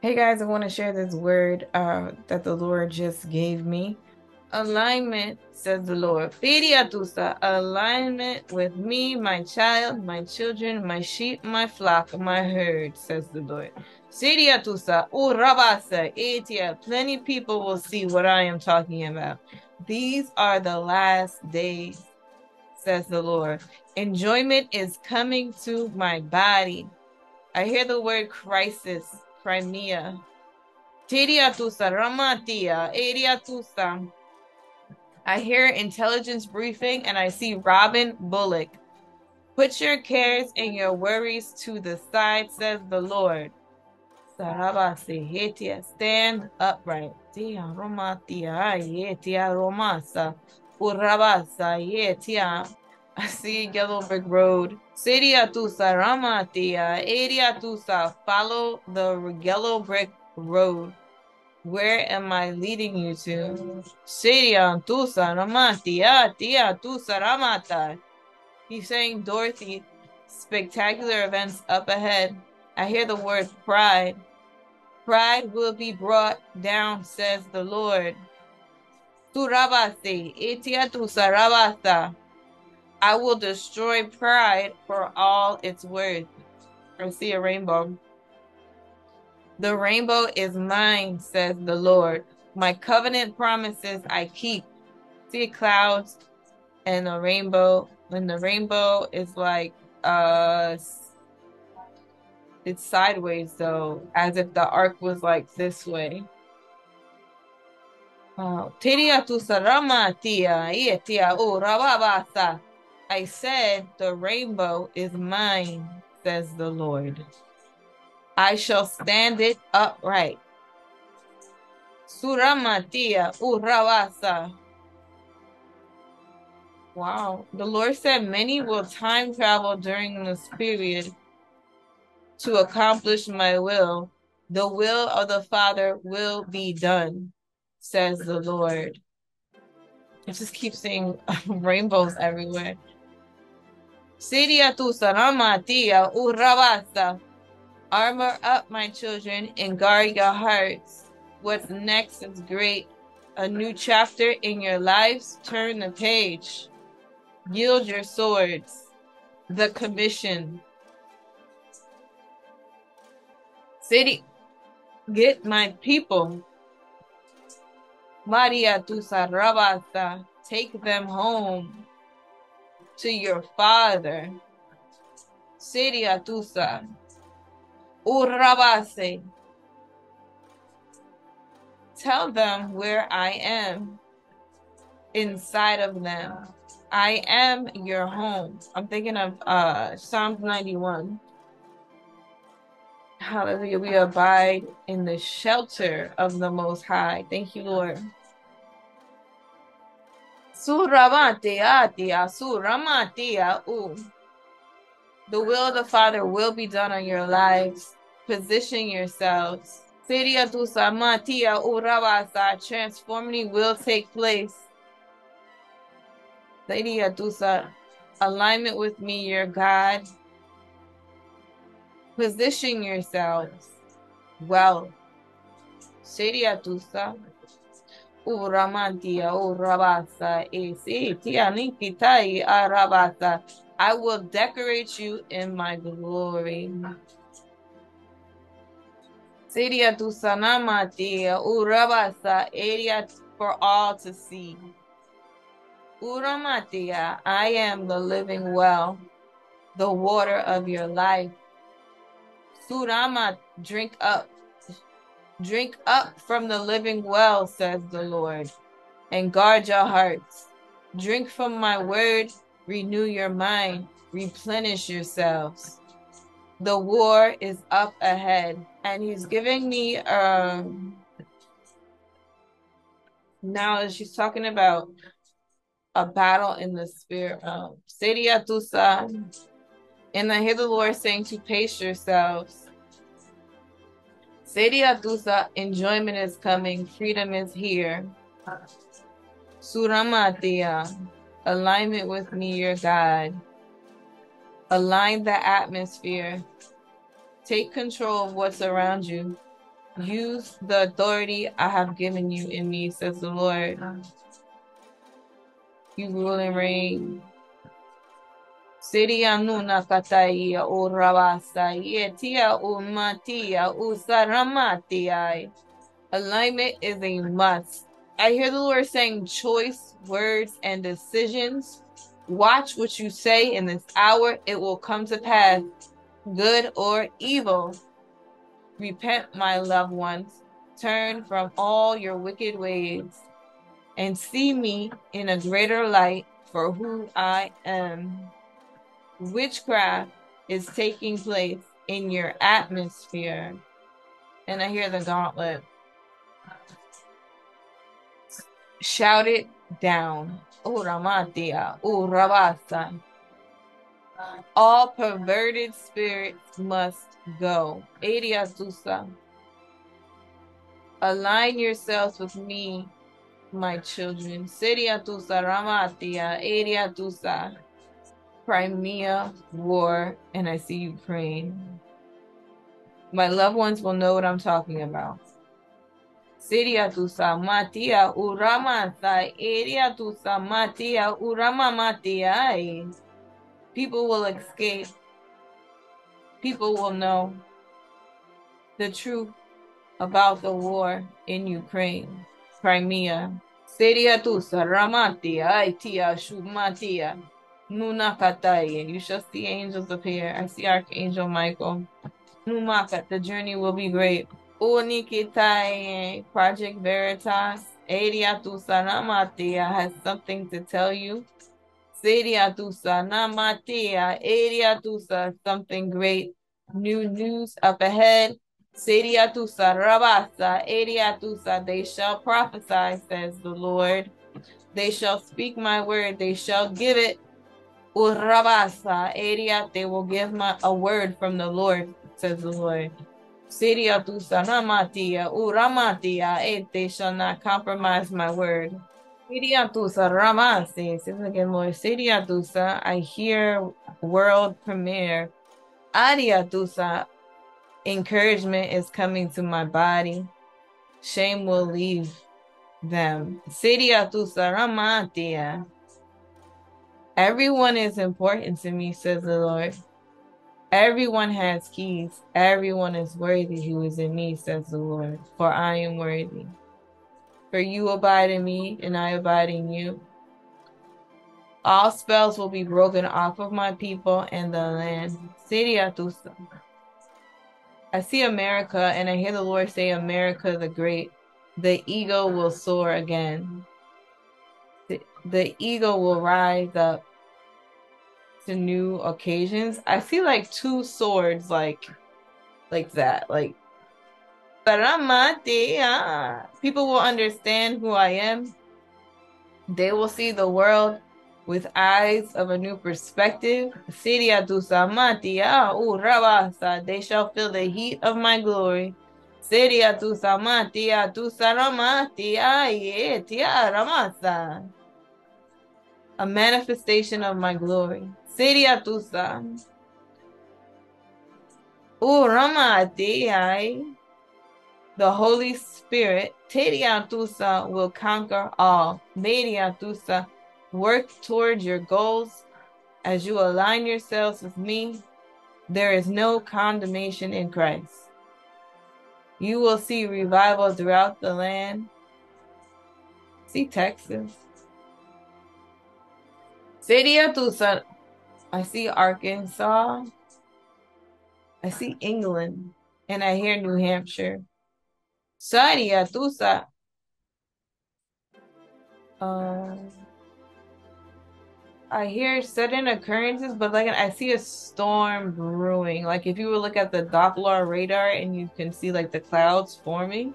Hey guys, I want to share this word uh, that the Lord just gave me. Alignment, says the Lord. Alignment with me, my child, my children, my sheep, my flock, my herd, says the Lord. Siriatusa, urabasa, etia. Plenty people will see what I am talking about. These are the last days, says the Lord. Enjoyment is coming to my body. I hear the word crisis Crimea. Tiriatusa, Ramatia, Eriatusa. I hear intelligence briefing and I see Robin Bullock. Put your cares and your worries to the side, says the Lord. Stand upright. Tia Romatia, Yetia Romasa, Urabasa, Yetia. See Yellow Brick Road. Siria Tusa Ramatia, Eria Tusa. Follow the Yellow Brick Road. Where am I leading you to? Siria Tusa Ramatia, Tia Tusa Ramata. He's saying, Dorothy, spectacular events up ahead. I hear the word pride. Pride will be brought down, says the Lord. Turabase, Etia Tusa Rabasa. I will destroy pride for all its worth. I see a rainbow. The rainbow is mine, says the Lord. My covenant promises I keep. See clouds and a rainbow. When the rainbow is like uh it's sideways though, as if the arc was like this way. Oh, I said, The rainbow is mine, says the Lord. I shall stand it upright. Suramatia Uravasa. Wow. The Lord said many will time travel during this period to accomplish my will. The will of the Father will be done, says the Lord. I just keep seeing rainbows everywhere. Siria tu saramatia urabasa. Uh, Armor up, my children, and guard your hearts. What's next is great. A new chapter in your lives. Turn the page. Yield your swords. The commission. City, get my people. Maria tu sarabasa. Take them home to your father. Siria Tusa. Urabase. Tell them where I am inside of them. I am your home. I'm thinking of uh Psalms 91. Hallelujah. We abide in the shelter of the Most High. Thank you, Lord. Suramatia u. The will of the Father will be done on your lives. Position yourselves. Siria tu samatia urabasa. Transforming will take place. Siria. Alignment with me, your God. Position yourselves well. Siria tusa. Uramantia urabasa tianikitai arabasa. I will decorate you in my glory. Siria tusanamatia urabasa area for all to see. Uramatia, I am the living well, the water of your life. Surama, drink up Drink up from the living well, says the Lord, and guard your hearts. Drink from my word, renew your mind, replenish yourselves. The war is up ahead, and he's giving me um now she's talking about a battle in the spirit realm. Seria Tusa. And I hear the Lord saying to pace yourselves Seria Tusa, enjoyment is coming, freedom is here. Suramatia, alignment with me, your God. Align the atmosphere. Take control of what's around you. Use the authority I have given you in me, says the Lord. You rule and reign. Siria nuna kataia o ravasa yetia o matia saramatia. Alignment is a must. I hear the Lord saying choice words and decisions. Watch what you say in this hour. It will come to pass, good or evil. Repent, my loved ones. Turn from all your wicked ways and see me in a greater light for who I am. Witchcraft is taking place in your atmosphere. And I hear the gauntlet. Shout it down. Uramatia, Urabasa. All perverted spirits must go. Eriasusa. Align yourselves with me, my children. Siriatusa Ramatia, Eriatusa. Crimea, war, and I see Ukraine. My loved ones will know what I'm talking about. Siriatusa Matia Uramata, Eriatusa Matia Urama Matia. People will escape. People will know the truth about the war in Ukraine, Crimea. Seria tusa ramatia aitia shumatia nunakataye. You shall see angels appear. I see Archangel Michael. Numakat, the journey will be great. Unikitaye, Project Veritas. Eria tusa ramatia has something to tell you. Seria tusa namatia. Eriatusa, something great. New news up ahead. Siriatusa Rabasa, Eriatusa, they shall prophesy, says the Lord. They shall speak my word, they shall give it. Urabasa, Eriat, they will give my a word from the Lord, says the Lord. Siriatusa Ramatia, Uramatia, they shall not compromise my word. Siriatusa Ramase, says again, Lord. Siriatusa, I hear world premiere. Ariatusa, encouragement is coming to my body. Shame will leave them. Everyone is important to me, says the Lord. Everyone has keys. Everyone is worthy who is in me, says the Lord. For I am worthy. For you abide in me, and I abide in you. All spells will be broken off of my people and the land. Siriatusa. I see America and I hear the Lord say, America the Great. The eagle will soar again. The, the eagle will rise up to new occasions. I see like two swords, like, like that, like. Ah, people will understand who I am. They will see the world with eyes of a new perspective. Ah, they shall feel the heat of my glory. Ah, a manifestation of my glory. The Holy Spirit, will conquer all. Work towards your goals as you align yourselves with me. There is no condemnation in Christ. You will see revival throughout the land. See Texas. Seria Tucson. I see Arkansas. I see England. And I hear New Hampshire. Saria Tusa. Um, I hear sudden occurrences, but like I see a storm brewing. Like if you would look at the Doppler radar and you can see like the clouds forming.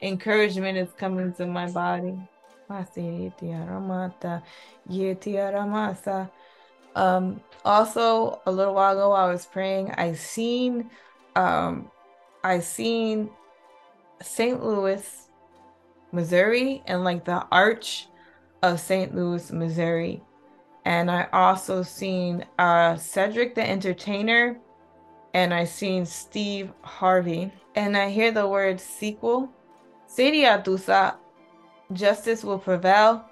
Encouragement is coming to my body. Um, also, a little while ago, I was praying. I seen um, I seen St. Louis, Missouri, and like the arch of St. Louis, Missouri. And I also seen uh, Cedric the Entertainer, and I seen Steve Harvey. And I hear the word sequel. Siriatusa, justice will prevail.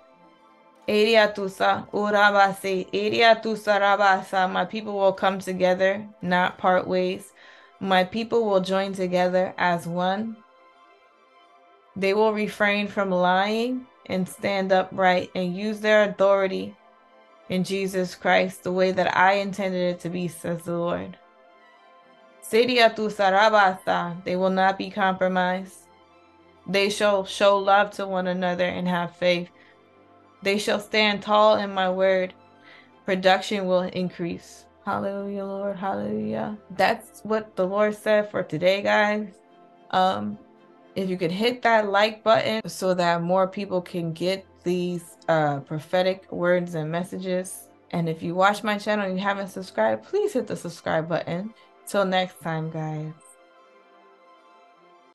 Eriatusa, urabase, Eriatusa rabasa. My people will come together, not part ways. My people will join together as one. They will refrain from lying and stand upright and use their authority in Jesus Christ the way that I intended it to be, says the Lord. They will not be compromised. They shall show love to one another and have faith. They shall stand tall in my word. Production will increase. Hallelujah, Lord. Hallelujah. That's what the Lord said for today, guys. Um, if you could hit that like button so that more people can get these uh, prophetic words and messages. And if you watch my channel and you haven't subscribed, please hit the subscribe button. Till next time, guys.